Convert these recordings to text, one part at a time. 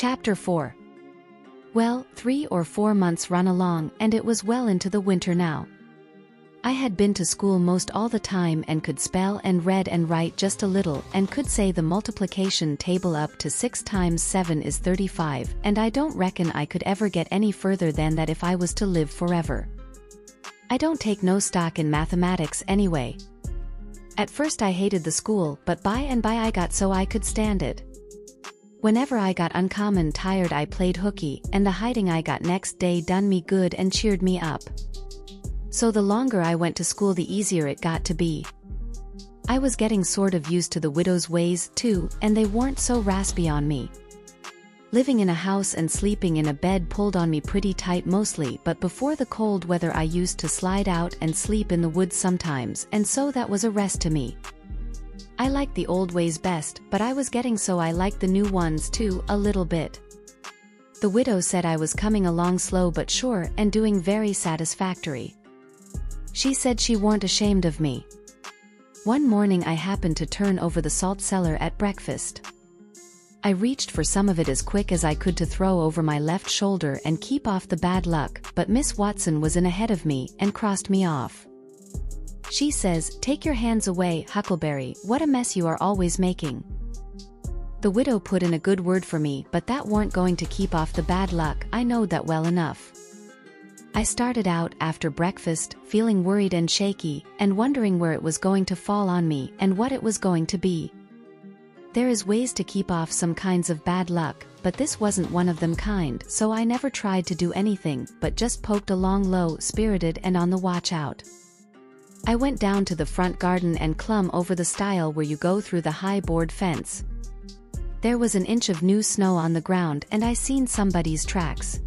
Chapter 4 Well, three or four months run along and it was well into the winter now. I had been to school most all the time and could spell and read and write just a little and could say the multiplication table up to 6 times 7 is 35 and I don't reckon I could ever get any further than that if I was to live forever. I don't take no stock in mathematics anyway. At first I hated the school but by and by I got so I could stand it. Whenever I got uncommon tired I played hooky and the hiding I got next day done me good and cheered me up. So the longer I went to school the easier it got to be. I was getting sort of used to the widow's ways, too, and they weren't so raspy on me. Living in a house and sleeping in a bed pulled on me pretty tight mostly but before the cold weather I used to slide out and sleep in the woods sometimes and so that was a rest to me. I liked the old ways best but I was getting so I liked the new ones too, a little bit. The widow said I was coming along slow but sure and doing very satisfactory. She said she weren't ashamed of me. One morning I happened to turn over the salt cellar at breakfast. I reached for some of it as quick as I could to throw over my left shoulder and keep off the bad luck, but Miss Watson was in ahead of me and crossed me off. She says, take your hands away, Huckleberry, what a mess you are always making. The widow put in a good word for me but that weren't going to keep off the bad luck, I knowed that well enough. I started out after breakfast, feeling worried and shaky, and wondering where it was going to fall on me and what it was going to be. There is ways to keep off some kinds of bad luck, but this wasn't one of them kind, so I never tried to do anything, but just poked along low, spirited and on the watch out. I went down to the front garden and clumb over the stile where you go through the high board fence. There was an inch of new snow on the ground and I seen somebody's tracks.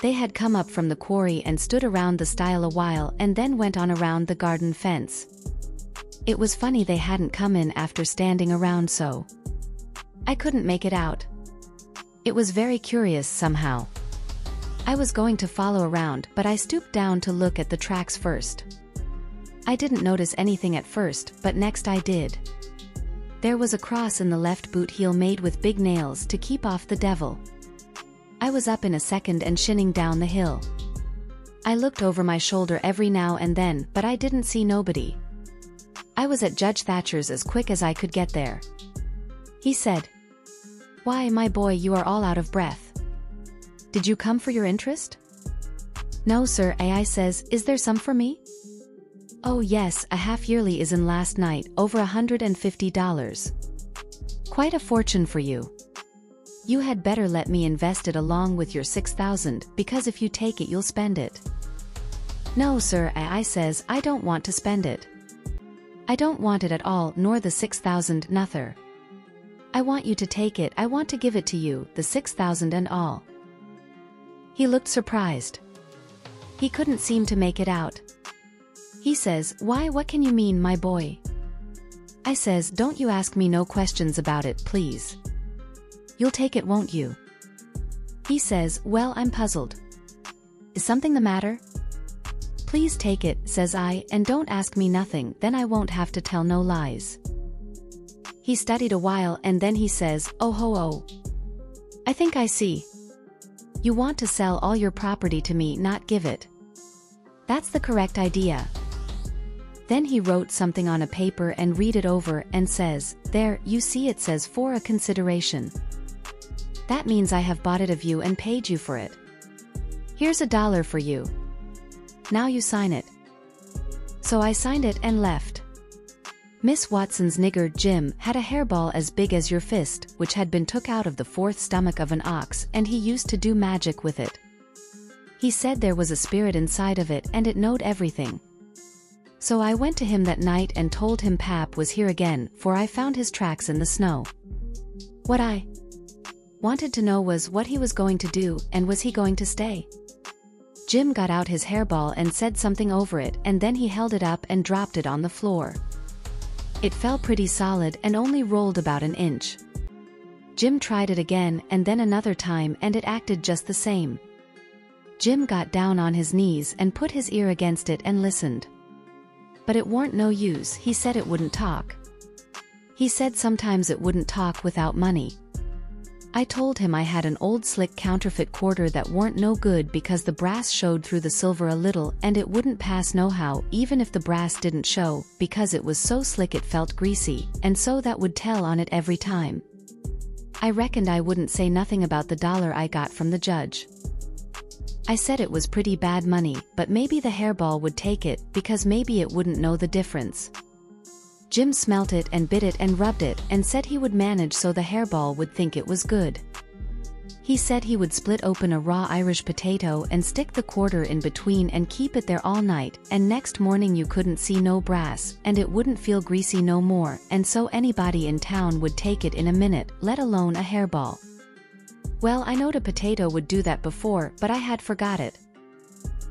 They had come up from the quarry and stood around the stile a while and then went on around the garden fence. It was funny they hadn't come in after standing around so. I couldn't make it out. It was very curious somehow. I was going to follow around but I stooped down to look at the tracks first. I didn't notice anything at first but next I did. There was a cross in the left boot heel made with big nails to keep off the devil. I was up in a second and shinning down the hill. I looked over my shoulder every now and then, but I didn't see nobody. I was at Judge Thatcher's as quick as I could get there. He said, Why, my boy, you are all out of breath. Did you come for your interest? No, sir, AI says, Is there some for me? Oh, yes, a half yearly is in last night, over a hundred and fifty dollars. Quite a fortune for you. You had better let me invest it along with your 6000 because if you take it you'll spend it. No sir I says I don't want to spend it. I don't want it at all nor the 6000 nother. I want you to take it I want to give it to you, the 6000 and all. He looked surprised. He couldn't seem to make it out. He says, why what can you mean my boy? I says don't you ask me no questions about it please. You'll take it won't you? He says, well I'm puzzled. Is something the matter? Please take it, says I, and don't ask me nothing, then I won't have to tell no lies. He studied a while and then he says, oh ho oh. I think I see. You want to sell all your property to me not give it. That's the correct idea. Then he wrote something on a paper and read it over and says, there, you see it says for a consideration. That means I have bought it of you and paid you for it. Here's a dollar for you. Now you sign it. So I signed it and left. Miss Watson's nigger Jim had a hairball as big as your fist, which had been took out of the fourth stomach of an ox and he used to do magic with it. He said there was a spirit inside of it and it knowed everything. So I went to him that night and told him Pap was here again, for I found his tracks in the snow. What I wanted to know was what he was going to do and was he going to stay. Jim got out his hairball and said something over it and then he held it up and dropped it on the floor. It fell pretty solid and only rolled about an inch. Jim tried it again and then another time and it acted just the same. Jim got down on his knees and put his ear against it and listened. But it weren't no use, he said it wouldn't talk. He said sometimes it wouldn't talk without money. I told him I had an old slick counterfeit quarter that weren't no good because the brass showed through the silver a little and it wouldn't pass no how even if the brass didn't show because it was so slick it felt greasy, and so that would tell on it every time. I reckoned I wouldn't say nothing about the dollar I got from the judge. I said it was pretty bad money, but maybe the hairball would take it because maybe it wouldn't know the difference. Jim smelt it and bit it and rubbed it and said he would manage so the hairball would think it was good. He said he would split open a raw Irish potato and stick the quarter in between and keep it there all night, and next morning you couldn't see no brass, and it wouldn't feel greasy no more, and so anybody in town would take it in a minute, let alone a hairball. Well I knowed a potato would do that before, but I had forgot it.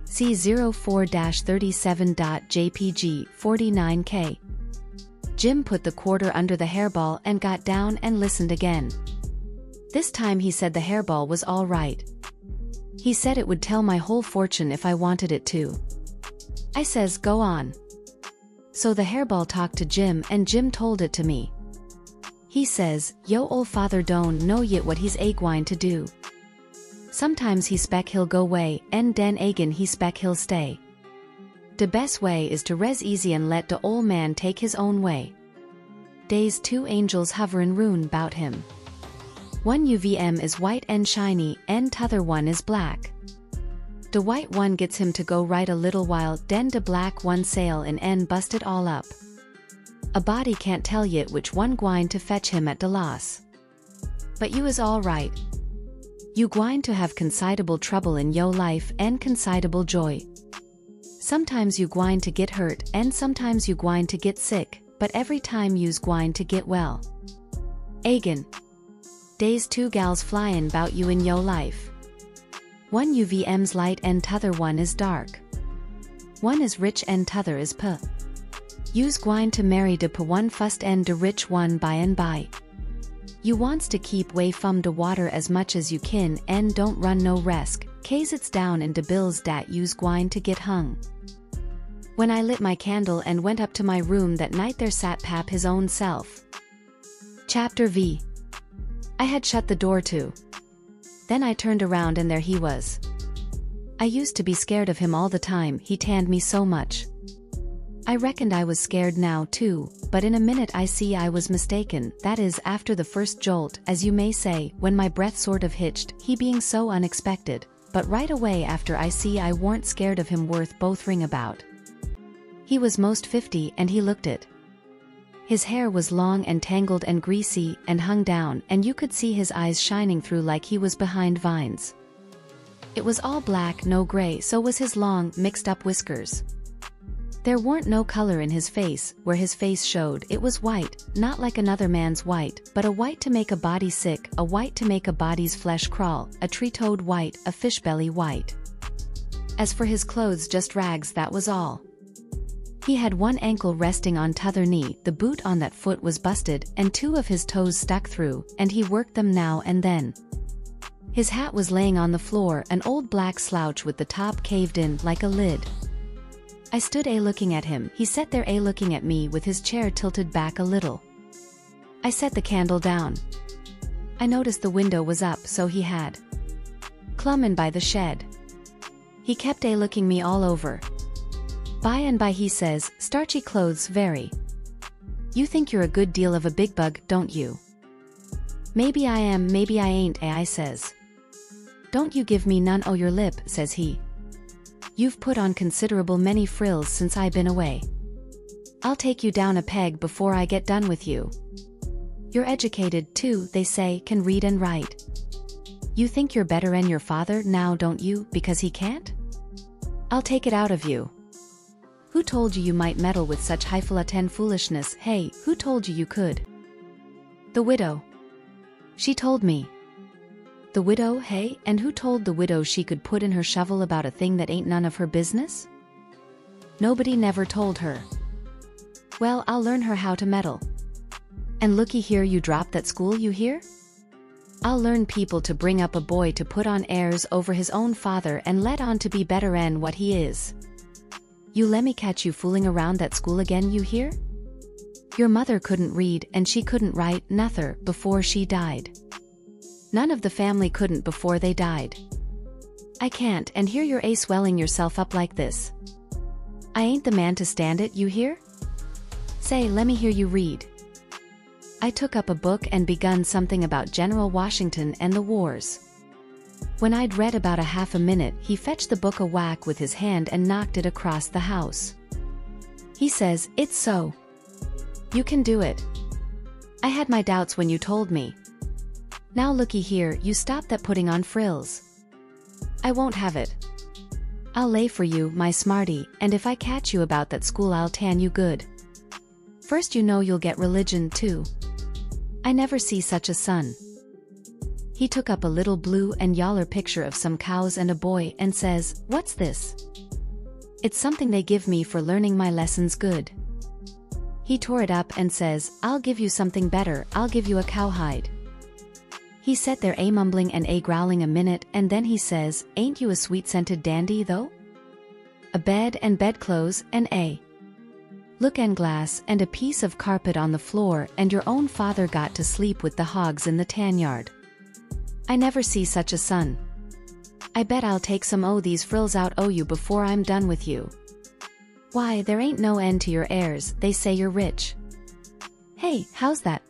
C04-37.jpg 49k Jim put the quarter under the hairball and got down and listened again. This time he said the hairball was all right. He said it would tell my whole fortune if I wanted it to. I says go on. So the hairball talked to Jim and Jim told it to me. He says, yo ol father don't know yet what he's a gwine to do. Sometimes he spec he'll go way, and den again he spec he'll stay. The best way is to res easy and let de old man take his own way. Days two angels hoverin' roon bout him. One UVM is white and shiny, and t'other one is black. De white one gets him to go right a little while, den de black one sail and en bust it all up. A body can't tell yet which one gwine to fetch him at the loss. But you is all right. You gwine to have considerable trouble in yo life and considerable joy. Sometimes you gwine to get hurt and sometimes you gwine to get sick, but every time you's gwine to get well. Agin. Days two gals flyin' bout you in yo life. One UVM's light and t'other one is dark. One is rich and t'other is puh. You's gwine to marry de one fust and de rich one by and by. You wants to keep way from de water as much as you kin and don't run no risk, case it's down in de bills dat use gwine to get hung. When I lit my candle and went up to my room that night there sat Pap his own self. Chapter V. I had shut the door too. Then I turned around and there he was. I used to be scared of him all the time, he tanned me so much. I reckoned I was scared now too, but in a minute I see I was mistaken, that is after the first jolt, as you may say, when my breath sort of hitched, he being so unexpected, but right away after I see I weren't scared of him worth both ring about. He was most fifty and he looked it. His hair was long and tangled and greasy and hung down and you could see his eyes shining through like he was behind vines. It was all black no gray so was his long, mixed-up whiskers. There weren't no color in his face, where his face showed it was white, not like another man's white, but a white to make a body sick, a white to make a body's flesh crawl, a tree-toad white, a fish belly white. As for his clothes just rags that was all. He had one ankle resting on t'other knee, the boot on that foot was busted, and two of his toes stuck through, and he worked them now and then. His hat was laying on the floor, an old black slouch with the top caved in like a lid. I stood a looking at him, he sat there a looking at me with his chair tilted back a little. I set the candle down. I noticed the window was up so he had. Clum in by the shed. He kept a looking me all over, by and by he says, starchy clothes vary. You think you're a good deal of a big bug, don't you? Maybe I am, maybe I ain't, AI says. Don't you give me none o' your lip, says he. You've put on considerable many frills since I've been away. I'll take you down a peg before I get done with you. You're educated too, they say, can read and write. You think you're better'n your father now don't you, because he can't? I'll take it out of you. Who told you you might meddle with such highfalutin foolishness? Hey, who told you you could? The widow. She told me. The widow, hey, and who told the widow she could put in her shovel about a thing that ain't none of her business? Nobody never told her. Well, I'll learn her how to meddle. And looky here you dropped that school you hear? I'll learn people to bring up a boy to put on airs over his own father and let on to be better'n what he is. You let me catch you fooling around that school again you hear? Your mother couldn't read and she couldn't write nother before she died. None of the family couldn't before they died. I can't and here you're a swelling yourself up like this. I ain't the man to stand it, you hear? Say, let me hear you read. I took up a book and begun something about General Washington and the wars. When I'd read about a half a minute he fetched the book a whack with his hand and knocked it across the house. He says, it's so. You can do it. I had my doubts when you told me. Now looky here, you stop that putting on frills. I won't have it. I'll lay for you, my smarty, and if I catch you about that school I'll tan you good. First you know you'll get religion too. I never see such a son. He took up a little blue and yaller picture of some cows and a boy and says, What's this? It's something they give me for learning my lessons good. He tore it up and says, I'll give you something better, I'll give you a cowhide. He sat there a mumbling and a growling a minute and then he says, Ain't you a sweet-scented dandy though? A bed and bedclothes and a look-and glass and a piece of carpet on the floor and your own father got to sleep with the hogs in the tan yard. I never see such a son. I bet I'll take some o' these frills out o' you before I'm done with you. Why, there ain't no end to your airs, they say you're rich. Hey, how's that?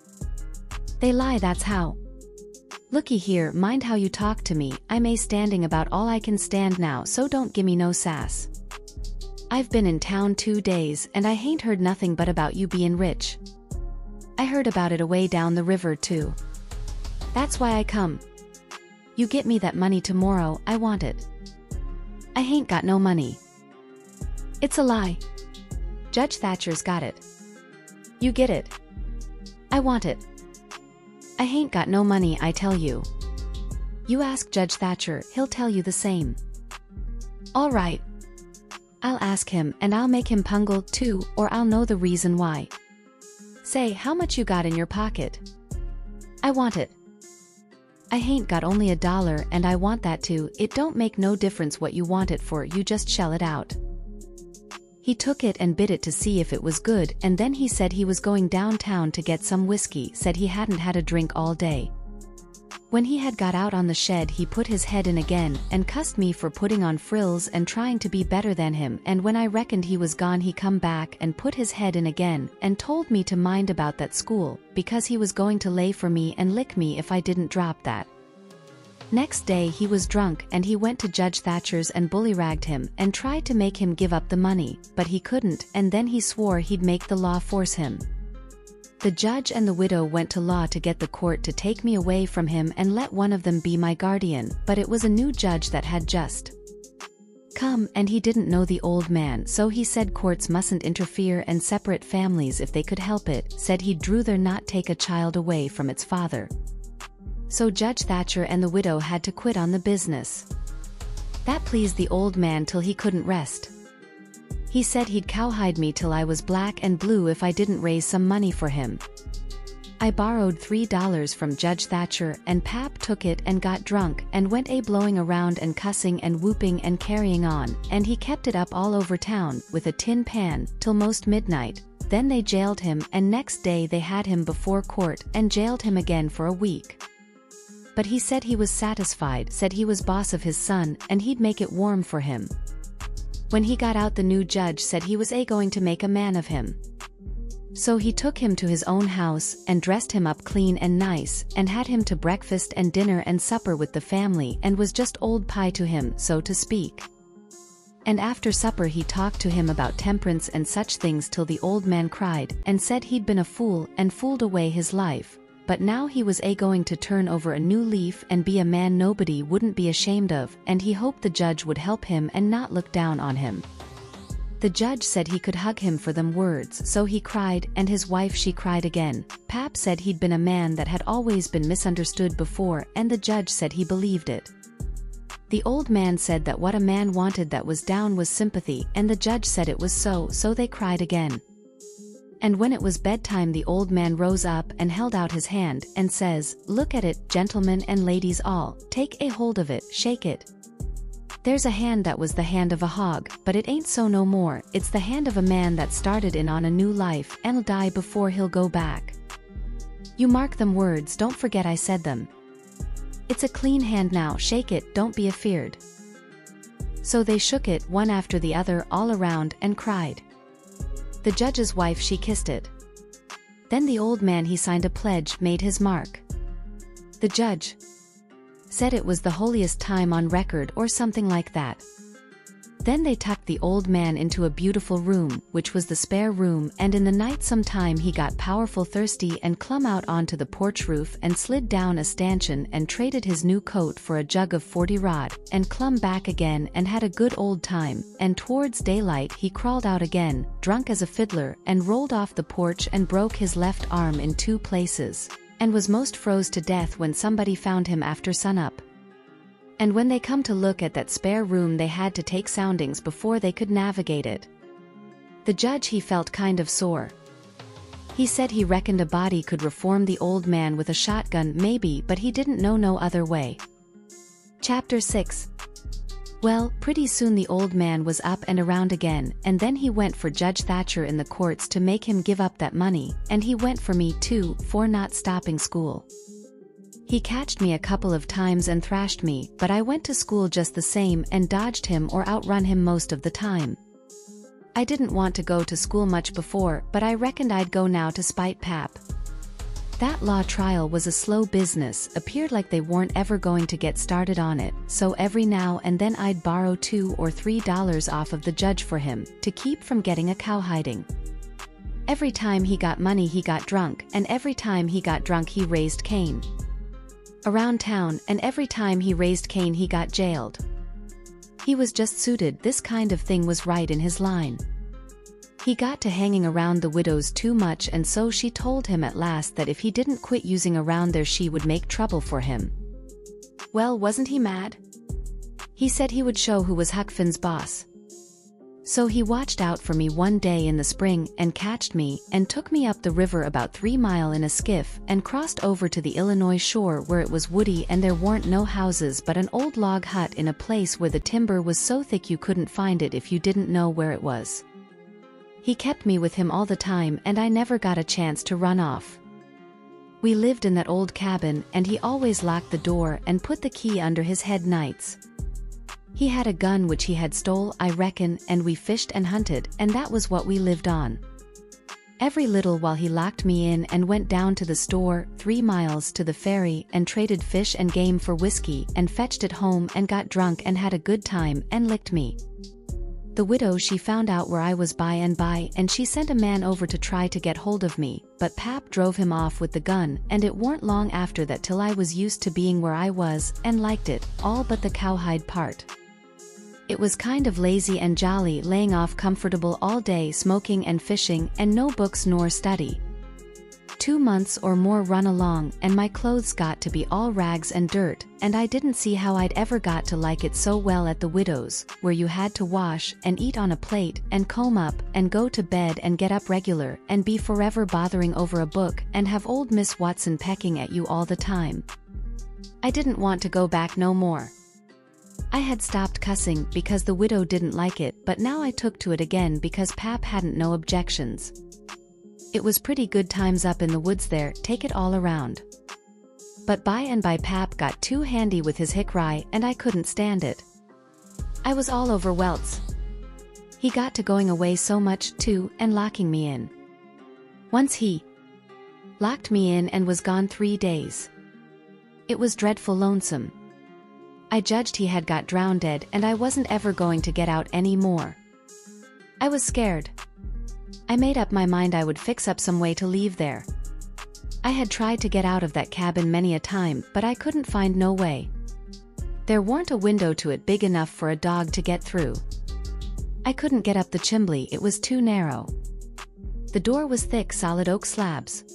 They lie that's how. Looky here, mind how you talk to me, I'm a standing about all I can stand now so don't gimme no sass. I've been in town two days and I hain't heard nothing but about you bein' rich. I heard about it away down the river too. That's why I come. You get me that money tomorrow, I want it. I hain't got no money. It's a lie. Judge Thatcher's got it. You get it. I want it. I hain't got no money I tell you. You ask Judge Thatcher, he'll tell you the same. Alright, I'll ask him and I'll make him pungle too or I'll know the reason why. Say how much you got in your pocket. I want it. I hain't got only a dollar and I want that too, it don't make no difference what you want it for you just shell it out. He took it and bit it to see if it was good and then he said he was going downtown to get some whiskey said he hadn't had a drink all day. When he had got out on the shed he put his head in again and cussed me for putting on frills and trying to be better than him and when I reckoned he was gone he come back and put his head in again and told me to mind about that school because he was going to lay for me and lick me if I didn't drop that. Next day he was drunk and he went to Judge Thatcher's and bullyragged him and tried to make him give up the money, but he couldn't and then he swore he'd make the law force him. The judge and the widow went to law to get the court to take me away from him and let one of them be my guardian, but it was a new judge that had just come and he didn't know the old man so he said courts mustn't interfere and separate families if they could help it, said he'd druther not take a child away from its father. So Judge Thatcher and the widow had to quit on the business. That pleased the old man till he couldn't rest. He said he'd cowhide me till I was black and blue if I didn't raise some money for him. I borrowed $3 from Judge Thatcher and Pap took it and got drunk and went a blowing around and cussing and whooping and carrying on, and he kept it up all over town with a tin pan till most midnight. Then they jailed him and next day they had him before court and jailed him again for a week. But he said he was satisfied, said he was boss of his son and he'd make it warm for him. When he got out the new judge said he was a going to make a man of him. So he took him to his own house and dressed him up clean and nice and had him to breakfast and dinner and supper with the family and was just old pie to him, so to speak. And after supper he talked to him about temperance and such things till the old man cried and said he'd been a fool and fooled away his life, but now he was a going to turn over a new leaf and be a man nobody wouldn't be ashamed of, and he hoped the judge would help him and not look down on him. The judge said he could hug him for them words so he cried and his wife she cried again. Pap said he'd been a man that had always been misunderstood before and the judge said he believed it. The old man said that what a man wanted that was down was sympathy and the judge said it was so so they cried again and when it was bedtime the old man rose up and held out his hand and says, Look at it, gentlemen and ladies all, take a hold of it, shake it. There's a hand that was the hand of a hog, but it ain't so no more, it's the hand of a man that started in on a new life and'll die before he'll go back. You mark them words don't forget I said them. It's a clean hand now, shake it, don't be afeard. So they shook it one after the other all around and cried. The judge's wife she kissed it. Then the old man he signed a pledge made his mark. The judge said it was the holiest time on record or something like that. Then they tucked the old man into a beautiful room, which was the spare room, and in the night sometime he got powerful thirsty and clumb out onto the porch roof and slid down a stanchion and traded his new coat for a jug of 40 rod, and clumb back again and had a good old time, and towards daylight he crawled out again, drunk as a fiddler, and rolled off the porch and broke his left arm in two places, and was most froze to death when somebody found him after sunup and when they come to look at that spare room they had to take soundings before they could navigate it. The judge he felt kind of sore. He said he reckoned a body could reform the old man with a shotgun maybe but he didn't know no other way. Chapter 6 Well, pretty soon the old man was up and around again, and then he went for Judge Thatcher in the courts to make him give up that money, and he went for me too, for not stopping school. He catched me a couple of times and thrashed me, but I went to school just the same and dodged him or outrun him most of the time. I didn't want to go to school much before, but I reckoned I'd go now to spite Pap. That law trial was a slow business, appeared like they weren't ever going to get started on it, so every now and then I'd borrow two or three dollars off of the judge for him, to keep from getting a cowhiding. Every time he got money he got drunk, and every time he got drunk he raised Cain around town and every time he raised Cain he got jailed. He was just suited this kind of thing was right in his line. He got to hanging around the widows too much and so she told him at last that if he didn't quit using around there she would make trouble for him. Well wasn't he mad? He said he would show who was Huck Finn's boss. So he watched out for me one day in the spring and catched me and took me up the river about three mile in a skiff and crossed over to the Illinois shore where it was woody and there weren't no houses but an old log hut in a place where the timber was so thick you couldn't find it if you didn't know where it was. He kept me with him all the time and I never got a chance to run off. We lived in that old cabin and he always locked the door and put the key under his head nights. He had a gun which he had stole I reckon and we fished and hunted and that was what we lived on. Every little while he locked me in and went down to the store, three miles to the ferry and traded fish and game for whiskey and fetched it home and got drunk and had a good time and licked me. The widow she found out where I was by and by and she sent a man over to try to get hold of me, but pap drove him off with the gun and it weren't long after that till I was used to being where I was and liked it, all but the cowhide part. It was kind of lazy and jolly laying off comfortable all day smoking and fishing and no books nor study. Two months or more run along and my clothes got to be all rags and dirt, and I didn't see how I'd ever got to like it so well at the widow's, where you had to wash and eat on a plate and comb up and go to bed and get up regular and be forever bothering over a book and have old Miss Watson pecking at you all the time. I didn't want to go back no more. I had stopped cussing because the widow didn't like it but now I took to it again because pap hadn't no objections. It was pretty good times up in the woods there, take it all around. But by and by pap got too handy with his hickory and I couldn't stand it. I was all over welts. He got to going away so much too and locking me in. Once he locked me in and was gone three days. It was dreadful lonesome. I judged he had got drowned dead and I wasn't ever going to get out any more. I was scared. I made up my mind I would fix up some way to leave there. I had tried to get out of that cabin many a time but I couldn't find no way. There weren't a window to it big enough for a dog to get through. I couldn't get up the chimbley it was too narrow. The door was thick solid oak slabs.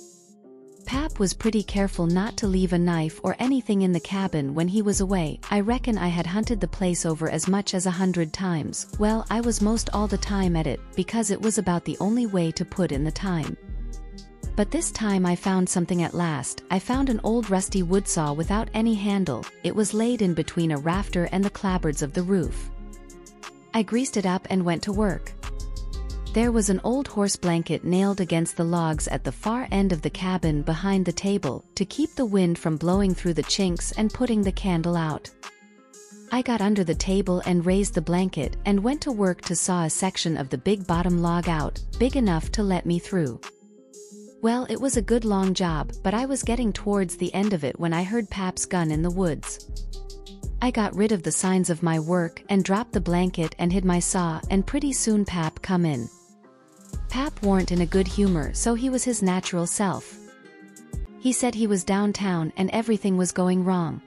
Pap was pretty careful not to leave a knife or anything in the cabin when he was away. I reckon I had hunted the place over as much as a hundred times. Well, I was most all the time at it, because it was about the only way to put in the time. But this time I found something at last. I found an old rusty wood saw without any handle. It was laid in between a rafter and the clapboards of the roof. I greased it up and went to work. There was an old horse blanket nailed against the logs at the far end of the cabin behind the table to keep the wind from blowing through the chinks and putting the candle out. I got under the table and raised the blanket and went to work to saw a section of the big bottom log out, big enough to let me through. Well, it was a good long job, but I was getting towards the end of it when I heard Pap's gun in the woods. I got rid of the signs of my work and dropped the blanket and hid my saw and pretty soon Pap come in. Pap weren't in a good humor so he was his natural self. He said he was downtown and everything was going wrong.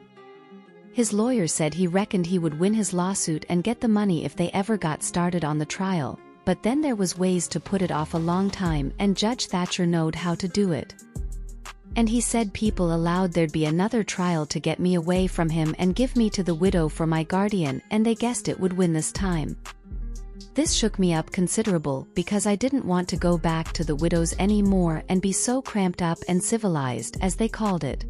His lawyer said he reckoned he would win his lawsuit and get the money if they ever got started on the trial, but then there was ways to put it off a long time and Judge Thatcher knowed how to do it. And he said people allowed there'd be another trial to get me away from him and give me to the widow for my guardian and they guessed it would win this time. This shook me up considerable because I didn't want to go back to the widows anymore and be so cramped up and civilized as they called it.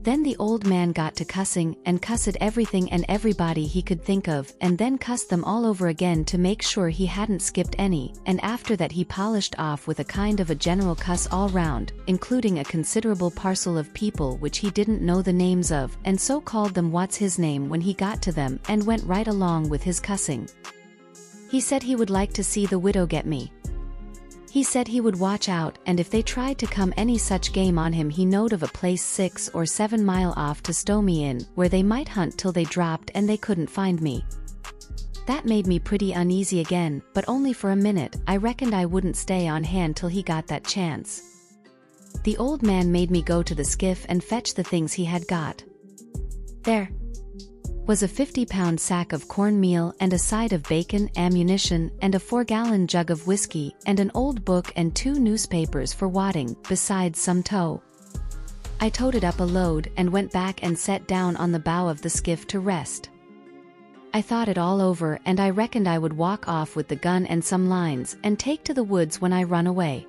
Then the old man got to cussing and cussed everything and everybody he could think of and then cussed them all over again to make sure he hadn't skipped any, and after that he polished off with a kind of a general cuss all round, including a considerable parcel of people which he didn't know the names of and so called them what's his name when he got to them and went right along with his cussing. He said he would like to see the widow get me. He said he would watch out and if they tried to come any such game on him he knowed of a place six or seven mile off to stow me in, where they might hunt till they dropped and they couldn't find me. That made me pretty uneasy again, but only for a minute, I reckoned I wouldn't stay on hand till he got that chance. The old man made me go to the skiff and fetch the things he had got. There, was a 50-pound sack of cornmeal and a side of bacon, ammunition, and a four-gallon jug of whiskey, and an old book and two newspapers for wadding, besides some tow. I toted it up a load and went back and sat down on the bow of the skiff to rest. I thought it all over and I reckoned I would walk off with the gun and some lines and take to the woods when I run away.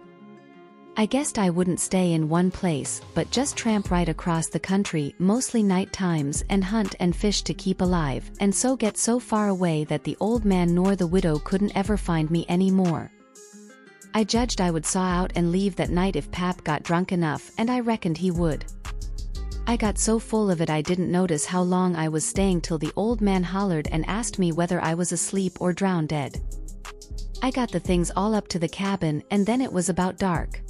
I guessed I wouldn't stay in one place, but just tramp right across the country, mostly night times, and hunt and fish to keep alive, and so get so far away that the old man nor the widow couldn't ever find me any more. I judged I would saw out and leave that night if Pap got drunk enough, and I reckoned he would. I got so full of it I didn't notice how long I was staying till the old man hollered and asked me whether I was asleep or drowned dead. I got the things all up to the cabin and then it was about dark.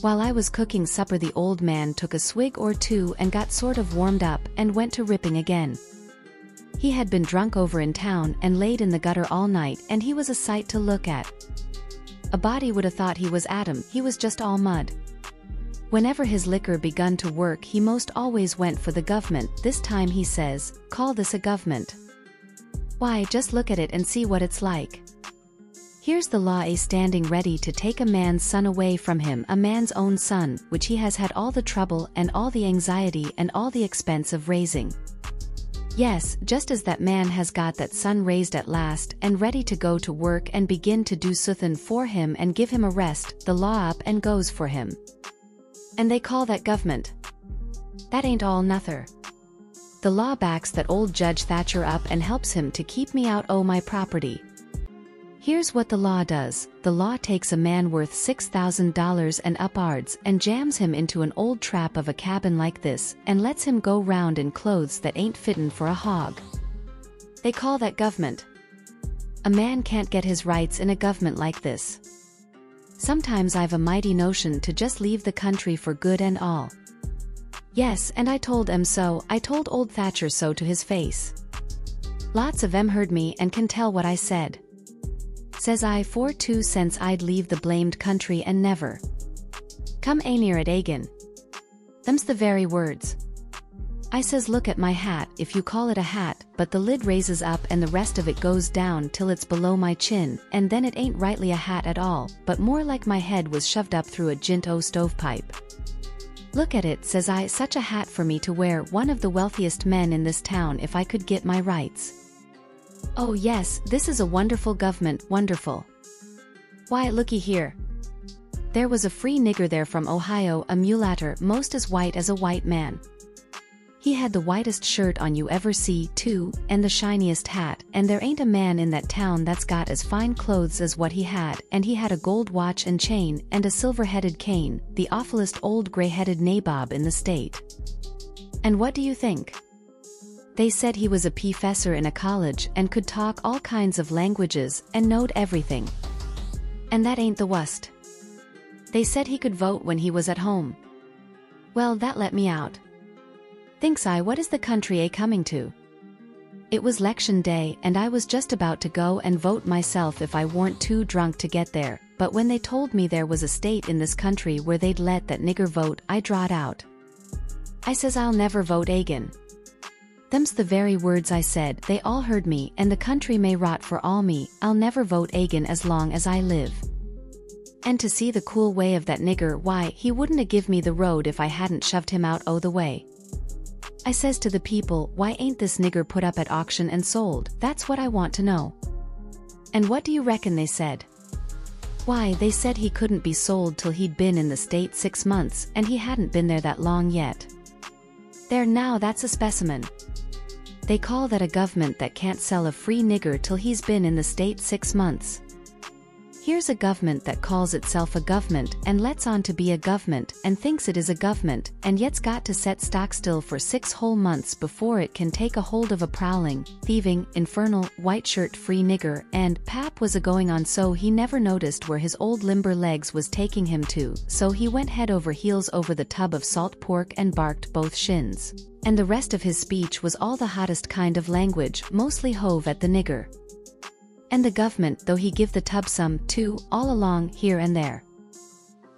While I was cooking supper the old man took a swig or two and got sort of warmed up and went to ripping again. He had been drunk over in town and laid in the gutter all night and he was a sight to look at. A body would have thought he was Adam, he was just all mud. Whenever his liquor begun to work he most always went for the government, this time he says, call this a government. Why just look at it and see what it's like. Here's the law a standing ready to take a man's son away from him a man's own son, which he has had all the trouble and all the anxiety and all the expense of raising. Yes, just as that man has got that son raised at last and ready to go to work and begin to do suthin for him and give him a rest, the law up and goes for him. And they call that government. That ain't all nother. The law backs that old Judge Thatcher up and helps him to keep me out o' my property, Here's what the law does. The law takes a man worth $6,000 and upards and jams him into an old trap of a cabin like this and lets him go round in clothes that ain't fittin' for a hog. They call that government. A man can't get his rights in a government like this. Sometimes I've a mighty notion to just leave the country for good and all. Yes, and I told em so, I told old Thatcher so to his face. Lots of em heard me and can tell what I said. Says I for two cents I'd leave the blamed country and never. Come a near it again. Them's the very words. I says look at my hat if you call it a hat, but the lid raises up and the rest of it goes down till it's below my chin, and then it ain't rightly a hat at all, but more like my head was shoved up through a gint-o stovepipe. Look at it, says I, such a hat for me to wear, one of the wealthiest men in this town if I could get my rights. Oh yes, this is a wonderful government, wonderful. Why looky here. There was a free nigger there from Ohio, a mulatter most as white as a white man. He had the whitest shirt on you ever see, too, and the shiniest hat, and there ain't a man in that town that's got as fine clothes as what he had, and he had a gold watch and chain, and a silver-headed cane, the awfulest old gray-headed nabob in the state. And what do you think? They said he was a professor in a college and could talk all kinds of languages and knowed everything. And that ain't the worst. They said he could vote when he was at home. Well that let me out. Thinks I what is the country a coming to? It was election day and I was just about to go and vote myself if I weren't too drunk to get there, but when they told me there was a state in this country where they'd let that nigger vote I drawed out. I says I'll never vote again. Them's the very words I said, they all heard me and the country may rot for all me, I'll never vote Agin as long as I live. And to see the cool way of that nigger why he wouldn't a give me the road if I hadn't shoved him out o' the way. I says to the people, why ain't this nigger put up at auction and sold, that's what I want to know. And what do you reckon they said? Why, they said he couldn't be sold till he'd been in the state six months, and he hadn't been there that long yet. There now that's a specimen. They call that a government that can't sell a free nigger till he's been in the state six months. Here's a government that calls itself a government and lets on to be a government and thinks it is a government and yet's got to set stock still for six whole months before it can take a hold of a prowling, thieving, infernal, white shirt free nigger and pap was a going on so he never noticed where his old limber legs was taking him to so he went head over heels over the tub of salt pork and barked both shins. And the rest of his speech was all the hottest kind of language mostly hove at the nigger and the government though he give the tub some, too, all along, here and there.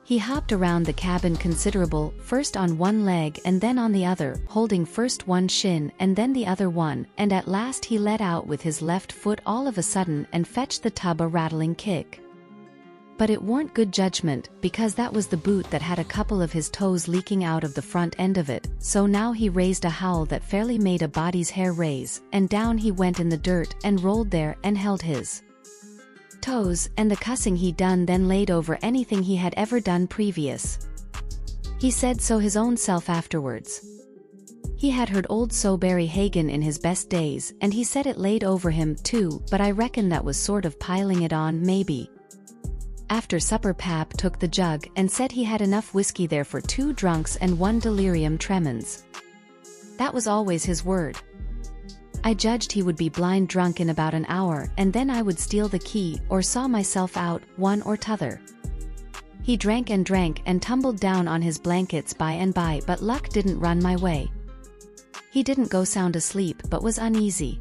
He hopped around the cabin considerable, first on one leg and then on the other, holding first one shin and then the other one, and at last he let out with his left foot all of a sudden and fetched the tub a rattling kick but it weren't good judgment, because that was the boot that had a couple of his toes leaking out of the front end of it, so now he raised a howl that fairly made a body's hair raise, and down he went in the dirt and rolled there and held his toes, and the cussing he done then laid over anything he had ever done previous. He said so his own self afterwards. He had heard old Sowberry Hagan in his best days, and he said it laid over him, too, but I reckon that was sort of piling it on, maybe, after supper Pap took the jug and said he had enough whiskey there for two drunks and one delirium tremens. That was always his word. I judged he would be blind drunk in about an hour and then I would steal the key or saw myself out, one or t'other. He drank and drank and tumbled down on his blankets by and by but luck didn't run my way. He didn't go sound asleep but was uneasy.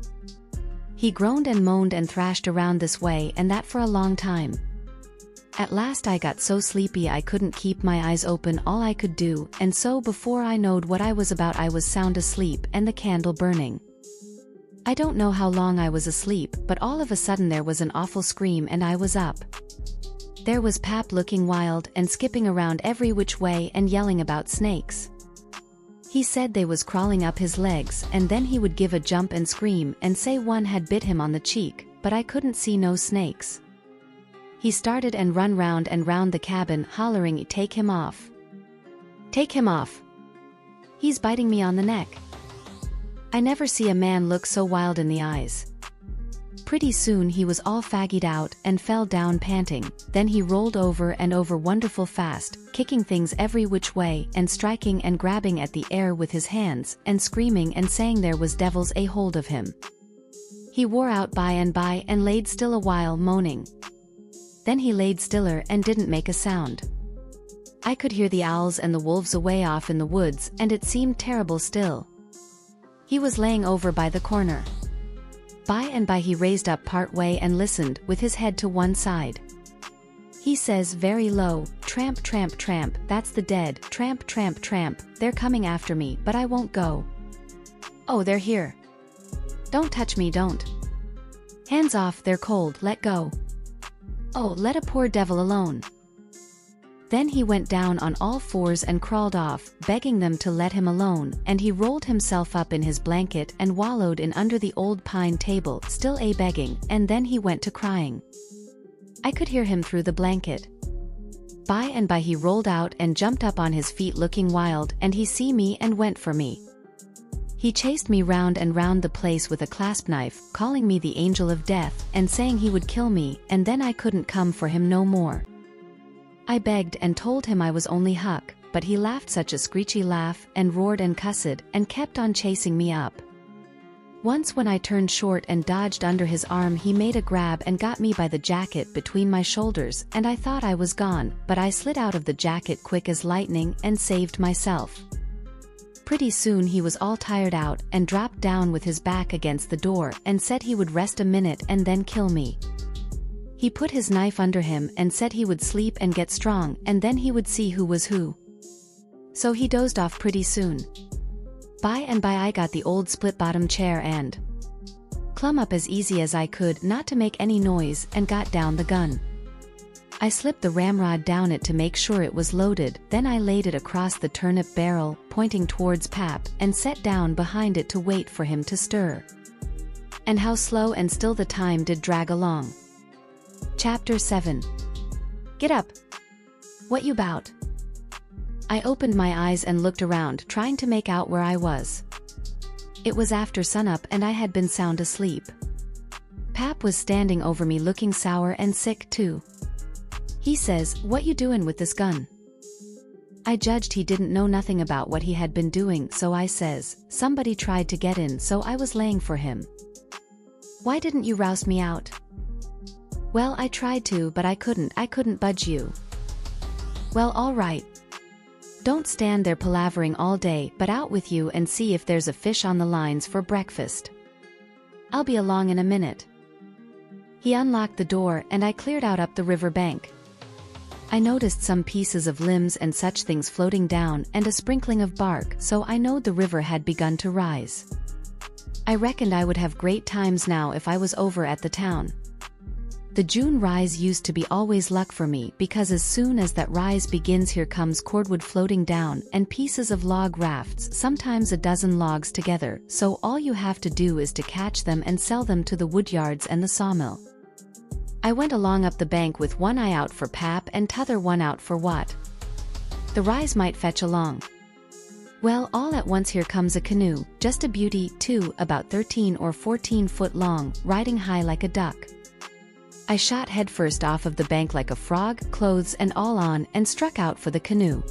He groaned and moaned and thrashed around this way and that for a long time. At last I got so sleepy I couldn't keep my eyes open all I could do, and so before I knowed what I was about I was sound asleep and the candle burning. I don't know how long I was asleep, but all of a sudden there was an awful scream and I was up. There was Pap looking wild and skipping around every which way and yelling about snakes. He said they was crawling up his legs and then he would give a jump and scream and say one had bit him on the cheek, but I couldn't see no snakes. He started and run round and round the cabin hollering take him off. Take him off. He's biting me on the neck. I never see a man look so wild in the eyes. Pretty soon he was all faggied out and fell down panting, then he rolled over and over wonderful fast, kicking things every which way and striking and grabbing at the air with his hands and screaming and saying there was devils a hold of him. He wore out by and by and laid still a while moaning, then he laid stiller and didn't make a sound. I could hear the owls and the wolves away off in the woods and it seemed terrible still. He was laying over by the corner. By and by he raised up part way and listened with his head to one side. He says very low, tramp tramp tramp, that's the dead, tramp tramp tramp, they're coming after me but I won't go. Oh they're here. Don't touch me don't. Hands off they're cold let go. Oh, let a poor devil alone. Then he went down on all fours and crawled off, begging them to let him alone, and he rolled himself up in his blanket and wallowed in under the old pine table, still a begging, and then he went to crying. I could hear him through the blanket. By and by he rolled out and jumped up on his feet looking wild, and he see me and went for me. He chased me round and round the place with a clasp knife, calling me the angel of death, and saying he would kill me, and then I couldn't come for him no more. I begged and told him I was only Huck, but he laughed such a screechy laugh, and roared and cussed, and kept on chasing me up. Once when I turned short and dodged under his arm he made a grab and got me by the jacket between my shoulders and I thought I was gone, but I slid out of the jacket quick as lightning and saved myself. Pretty soon he was all tired out and dropped down with his back against the door and said he would rest a minute and then kill me. He put his knife under him and said he would sleep and get strong and then he would see who was who. So he dozed off pretty soon. By and by I got the old split-bottom chair and clumb up as easy as I could not to make any noise and got down the gun. I slipped the ramrod down it to make sure it was loaded, then I laid it across the turnip barrel, pointing towards Pap, and sat down behind it to wait for him to stir. And how slow and still the time did drag along. Chapter 7 Get up! What you bout? I opened my eyes and looked around trying to make out where I was. It was after sunup and I had been sound asleep. Pap was standing over me looking sour and sick too. He says, what you doing with this gun? I judged he didn't know nothing about what he had been doing so I says, somebody tried to get in so I was laying for him. Why didn't you rouse me out? Well I tried to but I couldn't I couldn't budge you. Well alright, don't stand there palavering all day but out with you and see if there's a fish on the lines for breakfast. I'll be along in a minute. He unlocked the door and I cleared out up the river bank. I noticed some pieces of limbs and such things floating down and a sprinkling of bark so I knowed the river had begun to rise. I reckoned I would have great times now if I was over at the town. The June rise used to be always luck for me because as soon as that rise begins here comes cordwood floating down and pieces of log rafts sometimes a dozen logs together so all you have to do is to catch them and sell them to the woodyards and the sawmill. I went along up the bank with one eye out for Pap and t'other one out for what? The rise might fetch along. Well all at once here comes a canoe, just a beauty, too, about 13 or 14 foot long, riding high like a duck. I shot headfirst off of the bank like a frog, clothes and all on, and struck out for the canoe.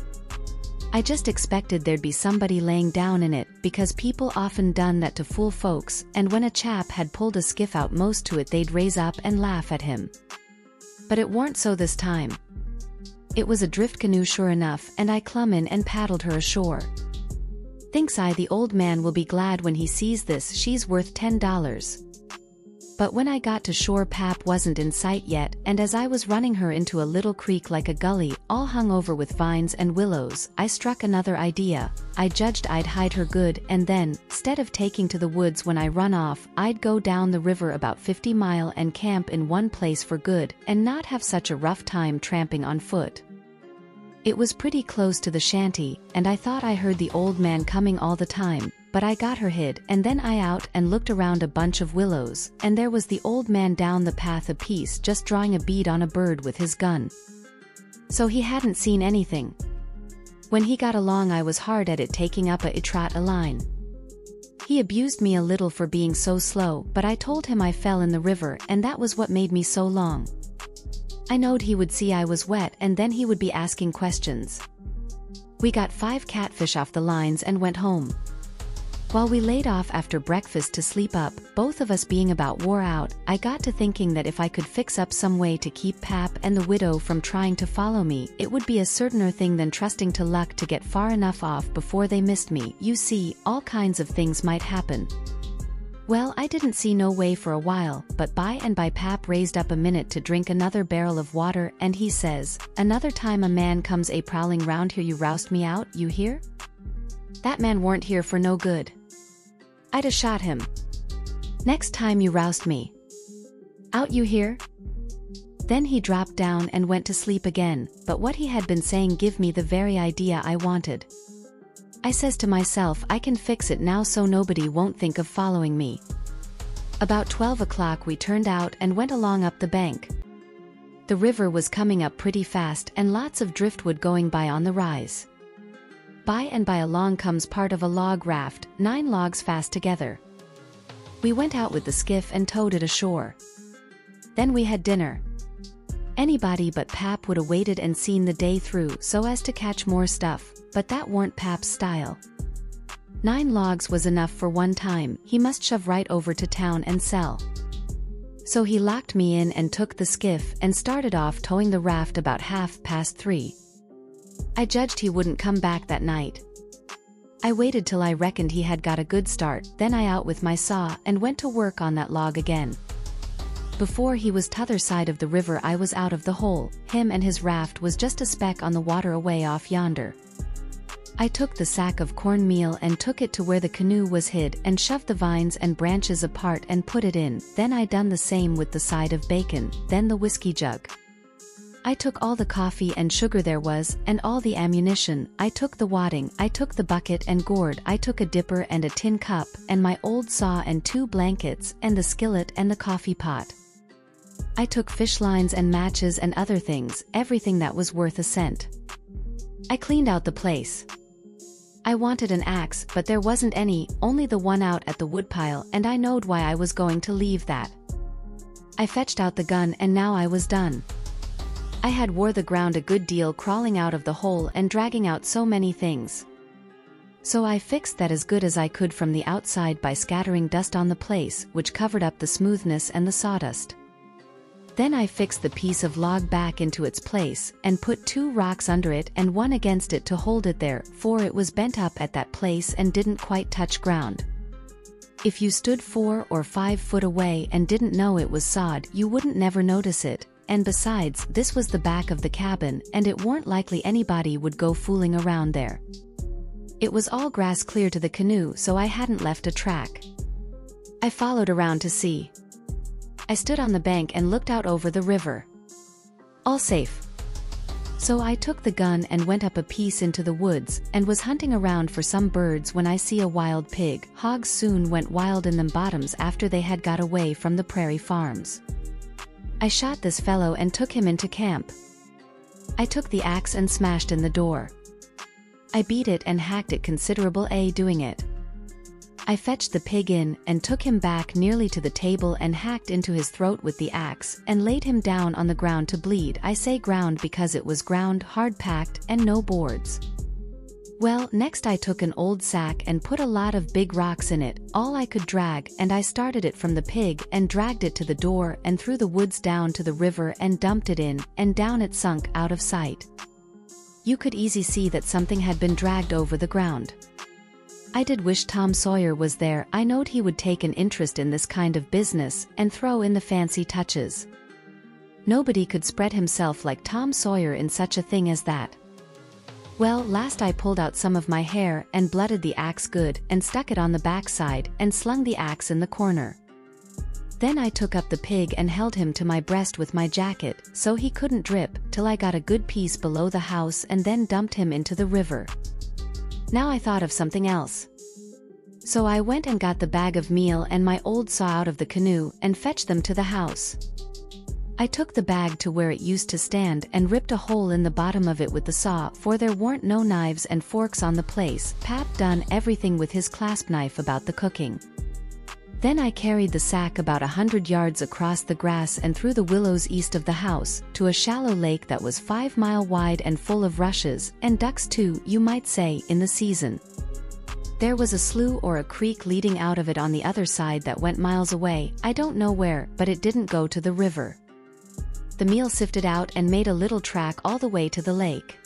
I just expected there'd be somebody laying down in it, because people often done that to fool folks, and when a chap had pulled a skiff out most to it they'd raise up and laugh at him. But it weren't so this time. It was a drift canoe sure enough, and I clumb in and paddled her ashore. Thinks I the old man will be glad when he sees this she's worth ten dollars but when I got to shore Pap wasn't in sight yet and as I was running her into a little creek like a gully, all hung over with vines and willows, I struck another idea, I judged I'd hide her good and then, stead of taking to the woods when I run off, I'd go down the river about 50 mile and camp in one place for good and not have such a rough time tramping on foot. It was pretty close to the shanty, and I thought I heard the old man coming all the time, but I got her hid and then I out and looked around a bunch of willows, and there was the old man down the path a piece just drawing a bead on a bird with his gun. So he hadn't seen anything. When he got along I was hard at it taking up a trot a line. He abused me a little for being so slow but I told him I fell in the river and that was what made me so long. I knowed he would see I was wet and then he would be asking questions. We got five catfish off the lines and went home. While we laid off after breakfast to sleep up, both of us being about wore out, I got to thinking that if I could fix up some way to keep Pap and the widow from trying to follow me, it would be a certainer thing than trusting to luck to get far enough off before they missed me. You see, all kinds of things might happen. Well, I didn't see no way for a while, but by and by Pap raised up a minute to drink another barrel of water and he says, Another time a man comes a prowling round here you roust me out, you hear? That man weren't here for no good. I'd a shot him. Next time you roused me. Out you hear? Then he dropped down and went to sleep again, but what he had been saying give me the very idea I wanted. I says to myself I can fix it now so nobody won't think of following me. About 12 o'clock we turned out and went along up the bank. The river was coming up pretty fast and lots of driftwood going by on the rise. By and by along comes part of a log raft, nine logs fast together. We went out with the skiff and towed it ashore. Then we had dinner. Anybody but Pap would have waited and seen the day through so as to catch more stuff, but that weren't Pap's style. Nine logs was enough for one time, he must shove right over to town and sell. So he locked me in and took the skiff and started off towing the raft about half past three. I judged he wouldn't come back that night. I waited till I reckoned he had got a good start, then I out with my saw and went to work on that log again. Before he was t'other side of the river I was out of the hole, him and his raft was just a speck on the water away off yonder. I took the sack of cornmeal and took it to where the canoe was hid and shoved the vines and branches apart and put it in, then I done the same with the side of bacon, then the whiskey jug. I took all the coffee and sugar there was, and all the ammunition, I took the wadding, I took the bucket and gourd, I took a dipper and a tin cup, and my old saw and two blankets, and the skillet and the coffee pot. I took fish lines and matches and other things, everything that was worth a cent. I cleaned out the place. I wanted an axe but there wasn't any, only the one out at the woodpile and I knowed why I was going to leave that. I fetched out the gun and now I was done. I had wore the ground a good deal crawling out of the hole and dragging out so many things. So I fixed that as good as I could from the outside by scattering dust on the place which covered up the smoothness and the sawdust. Then I fixed the piece of log back into its place and put two rocks under it and one against it to hold it there, for it was bent up at that place and didn't quite touch ground. If you stood four or five foot away and didn't know it was sod you wouldn't never notice it, and besides this was the back of the cabin and it weren't likely anybody would go fooling around there. It was all grass clear to the canoe so I hadn't left a track. I followed around to see. I stood on the bank and looked out over the river. All safe. So I took the gun and went up a piece into the woods and was hunting around for some birds when I see a wild pig. Hogs soon went wild in them bottoms after they had got away from the prairie farms. I shot this fellow and took him into camp. I took the axe and smashed in the door. I beat it and hacked it considerable a doing it. I fetched the pig in and took him back nearly to the table and hacked into his throat with the axe and laid him down on the ground to bleed. I say ground because it was ground hard packed and no boards. Well, next I took an old sack and put a lot of big rocks in it, all I could drag, and I started it from the pig and dragged it to the door and through the woods down to the river and dumped it in, and down it sunk out of sight. You could easy see that something had been dragged over the ground. I did wish Tom Sawyer was there, I knowed he would take an interest in this kind of business and throw in the fancy touches. Nobody could spread himself like Tom Sawyer in such a thing as that. Well, last I pulled out some of my hair and blooded the axe good and stuck it on the backside and slung the axe in the corner. Then I took up the pig and held him to my breast with my jacket so he couldn't drip till I got a good piece below the house and then dumped him into the river. Now I thought of something else. So I went and got the bag of meal and my old saw out of the canoe and fetched them to the house. I took the bag to where it used to stand and ripped a hole in the bottom of it with the saw for there weren't no knives and forks on the place. Pap done everything with his clasp knife about the cooking. Then I carried the sack about a hundred yards across the grass and through the willows east of the house, to a shallow lake that was five mile wide and full of rushes, and ducks too, you might say, in the season. There was a slough or a creek leading out of it on the other side that went miles away, I don't know where, but it didn't go to the river. The meal sifted out and made a little track all the way to the lake.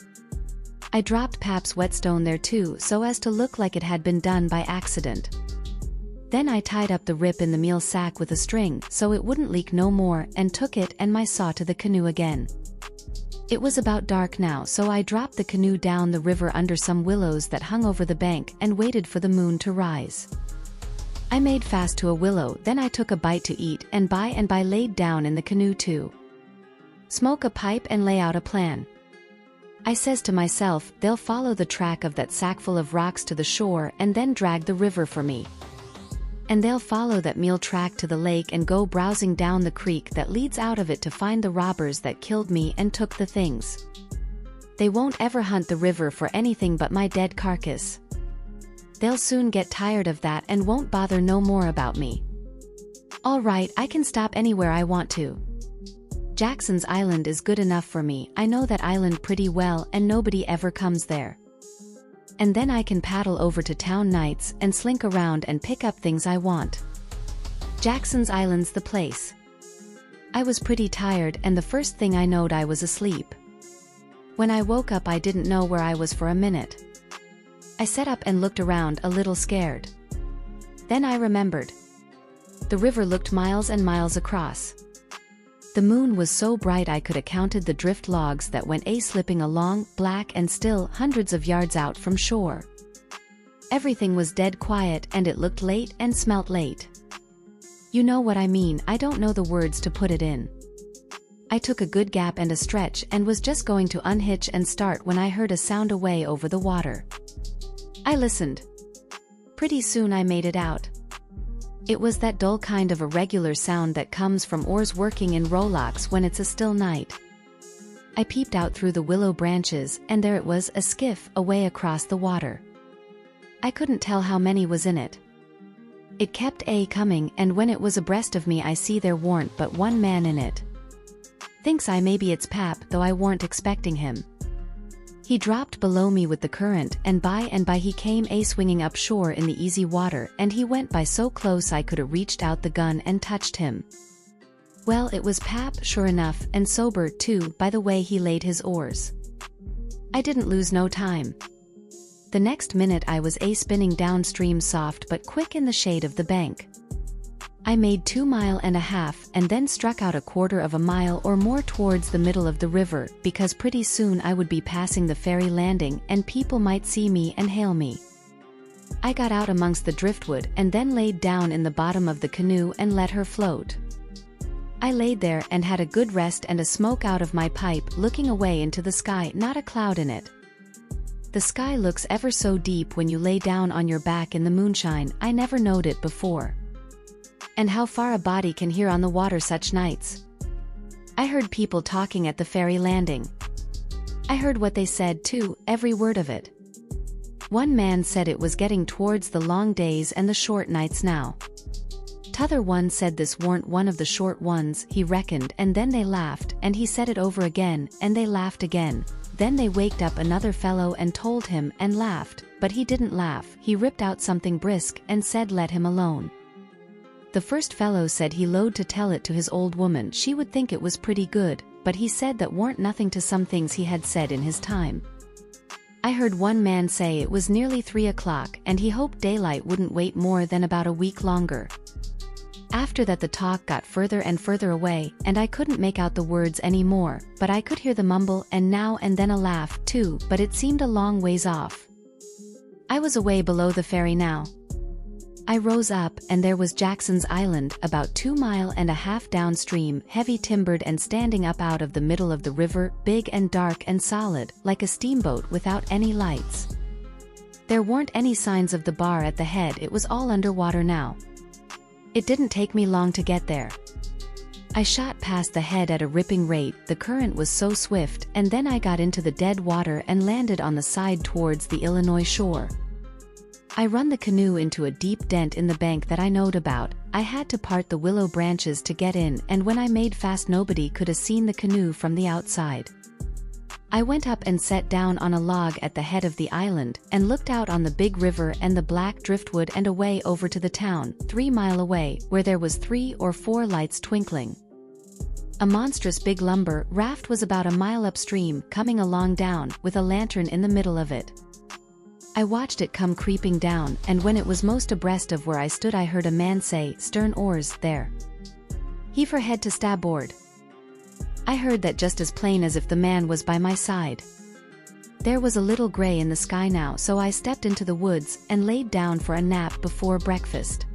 I dropped Pap's whetstone there too so as to look like it had been done by accident. Then I tied up the rip in the meal sack with a string so it wouldn't leak no more and took it and my saw to the canoe again. It was about dark now so I dropped the canoe down the river under some willows that hung over the bank and waited for the moon to rise. I made fast to a willow then I took a bite to eat and by and by laid down in the canoe too. Smoke a pipe and lay out a plan. I says to myself they'll follow the track of that sackful of rocks to the shore and then drag the river for me and they'll follow that meal track to the lake and go browsing down the creek that leads out of it to find the robbers that killed me and took the things. They won't ever hunt the river for anything but my dead carcass. They'll soon get tired of that and won't bother no more about me. Alright, I can stop anywhere I want to. Jackson's Island is good enough for me, I know that island pretty well and nobody ever comes there. And then I can paddle over to town nights and slink around and pick up things I want. Jackson's Island's the place. I was pretty tired and the first thing I knowed I was asleep. When I woke up I didn't know where I was for a minute. I sat up and looked around a little scared. Then I remembered. The river looked miles and miles across. The moon was so bright I could have counted the drift logs that went a-slipping along, black and still, hundreds of yards out from shore. Everything was dead quiet and it looked late and smelt late. You know what I mean, I don't know the words to put it in. I took a good gap and a stretch and was just going to unhitch and start when I heard a sound away over the water. I listened. Pretty soon I made it out. It was that dull kind of irregular sound that comes from oars working in rowlocks when it's a still night. I peeped out through the willow branches and there it was a skiff away across the water. I couldn't tell how many was in it. It kept a coming and when it was abreast of me I see there warn't but one man in it. Thinks I maybe it's Pap though I warn't expecting him. He dropped below me with the current and by and by he came a swinging up shore in the easy water and he went by so close I could have reached out the gun and touched him. Well it was Pap sure enough and sober too by the way he laid his oars. I didn't lose no time. The next minute I was a spinning downstream soft but quick in the shade of the bank. I made two mile and a half and then struck out a quarter of a mile or more towards the middle of the river because pretty soon I would be passing the ferry landing and people might see me and hail me. I got out amongst the driftwood and then laid down in the bottom of the canoe and let her float. I laid there and had a good rest and a smoke out of my pipe looking away into the sky not a cloud in it. The sky looks ever so deep when you lay down on your back in the moonshine I never knowed it before and how far a body can hear on the water such nights. I heard people talking at the ferry landing. I heard what they said too, every word of it. One man said it was getting towards the long days and the short nights now. T'other one said this weren't one of the short ones, he reckoned, and then they laughed, and he said it over again, and they laughed again. Then they waked up another fellow and told him, and laughed, but he didn't laugh, he ripped out something brisk, and said let him alone. The first fellow said he load to tell it to his old woman she would think it was pretty good, but he said that weren't nothing to some things he had said in his time. I heard one man say it was nearly three o'clock and he hoped daylight wouldn't wait more than about a week longer. After that the talk got further and further away, and I couldn't make out the words any more, but I could hear the mumble and now and then a laugh, too, but it seemed a long ways off. I was away below the ferry now, I rose up and there was Jackson's Island about two mile and a half downstream, heavy timbered and standing up out of the middle of the river, big and dark and solid, like a steamboat without any lights. There weren't any signs of the bar at the head it was all underwater now. It didn't take me long to get there. I shot past the head at a ripping rate, the current was so swift, and then I got into the dead water and landed on the side towards the Illinois shore. I run the canoe into a deep dent in the bank that I knowed about, I had to part the willow branches to get in and when I made fast nobody could have seen the canoe from the outside. I went up and sat down on a log at the head of the island and looked out on the big river and the black driftwood and away over to the town, three mile away, where there was three or four lights twinkling. A monstrous big lumber raft was about a mile upstream coming along down with a lantern in the middle of it. I watched it come creeping down, and when it was most abreast of where I stood I heard a man say, stern oars, there. Heave her head to starboard. I heard that just as plain as if the man was by my side. There was a little gray in the sky now so I stepped into the woods and laid down for a nap before breakfast.